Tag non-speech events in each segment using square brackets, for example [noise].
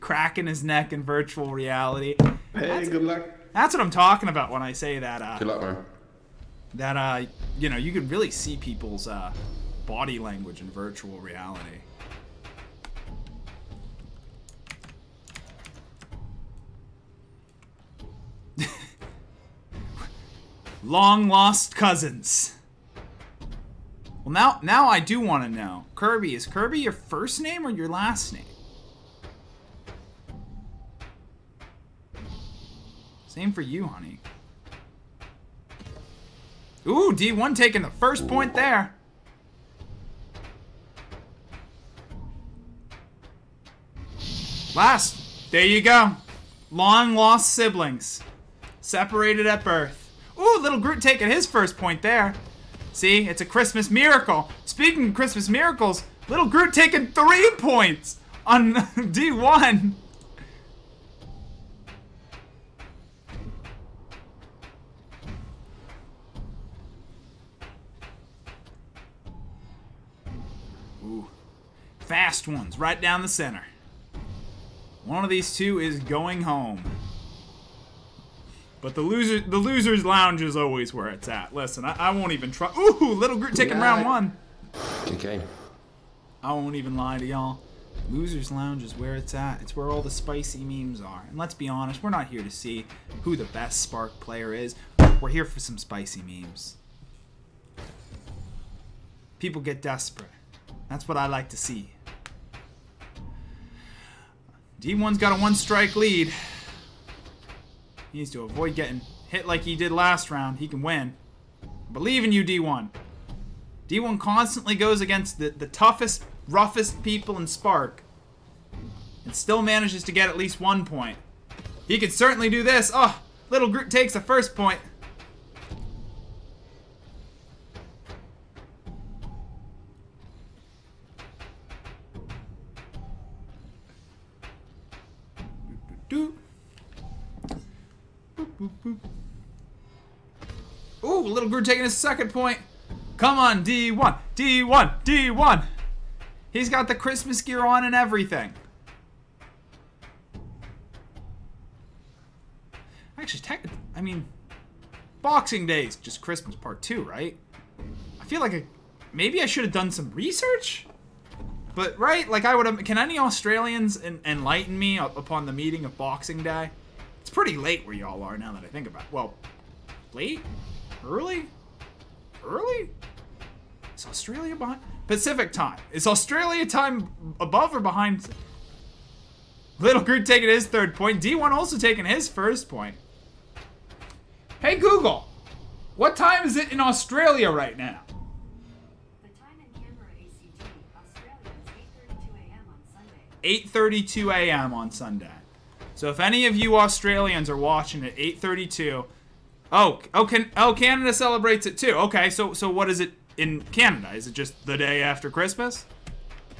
cracking his neck in virtual reality. Hey, good luck. That's what I'm talking about when I say that. Uh, Good luck, man. that uh, you know, you can really see people's uh, body language in virtual reality. [laughs] Long lost cousins. Well, now, now I do want to know, Kirby. Is Kirby your first name or your last name? Same for you, honey. Ooh, D1 taking the first point there. Last. There you go. Long lost siblings. Separated at birth. Ooh, little Groot taking his first point there. See, it's a Christmas miracle. Speaking of Christmas miracles, little Groot taking three points on [laughs] D1. Ooh. Fast ones right down the center. One of these two is going home. But the loser, the losers' lounge is always where it's at. Listen, I, I won't even try. Ooh, little Groot taking round one. Good game. I won't even lie to y'all. Losers Lounge is where it's at. It's where all the spicy memes are. And let's be honest, we're not here to see who the best Sparc player is. We're here for some spicy memes. People get desperate. That's what I like to see. D1's got a one strike lead. He needs to avoid getting hit like he did last round. He can win. Believe in you, D1. D1 constantly goes against the, the toughest, roughest people in Sparc. And still manages to get at least one point. He could certainly do this. Oh, Little Groot takes the first point. Doo. Boop, boop, boop. Ooh, Little Groot taking his second point. Come on, D1, D1, D1. He's got the Christmas gear on and everything. Actually, tech, I mean, Boxing Day is just Christmas part two, right? I feel like I, maybe I should have done some research. But right, like I would. Can any Australians en- enlighten me upon the meeting of Boxing Day? It's pretty late where y'all are now that I think about. it. Well, late, early, early. Is Australia behind Pacific time? Is Australia time above or behind? Little Groot taking his third point. D1 also taking his first point. Hey Google, what time is it in Australia right now? The time in Canberra, ACT, Australia is 8:32 a.m. on Sunday. 8:32 a.m. on Sunday. So if any of you Australians are watching at 8:32, oh, oh, can, oh, Canada celebrates it too. Okay, so so what is it in Canada? Is it just the day after Christmas?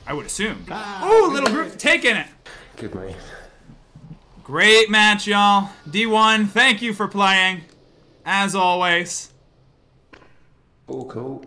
I would assume. oh, little Groot taking it. Good mate. Great match, y'all. D1, thank you for playing. As always. All cool.